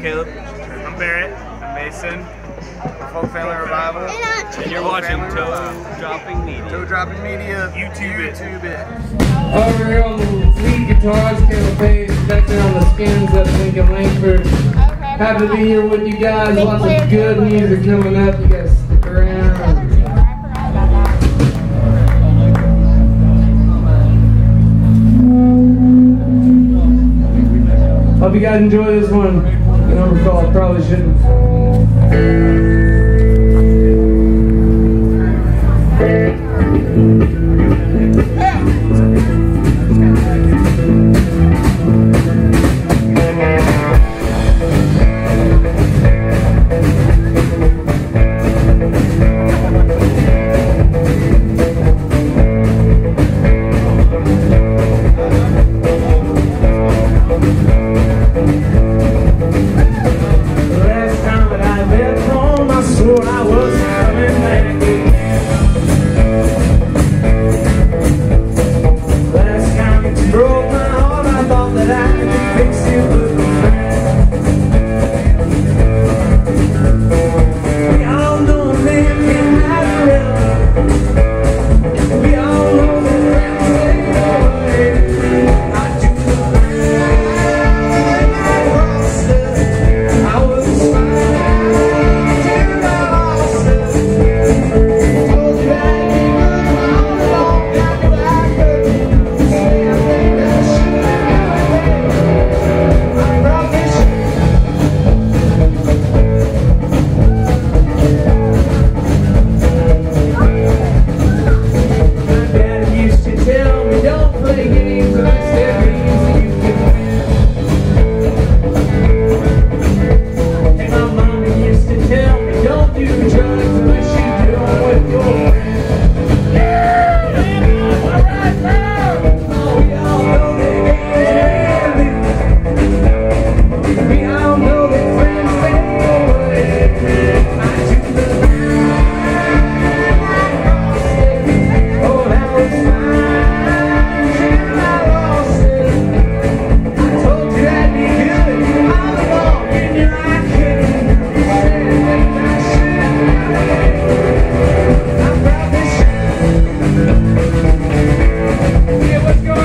Caleb. I'm Barrett. I'm Mason. Folk Family Revival. And you're watching Toe Dropping Media. Toe Dropping Media. YouTube it. YouTube it. Over here on the lead guitars, Caleb Page, back there on the skins at Lincoln Lankford. Happy to be here with you guys. Lots of good music coming up. You guys stick around. Hope you guys enjoy this one. Called Probably Shouldn't. Let's go.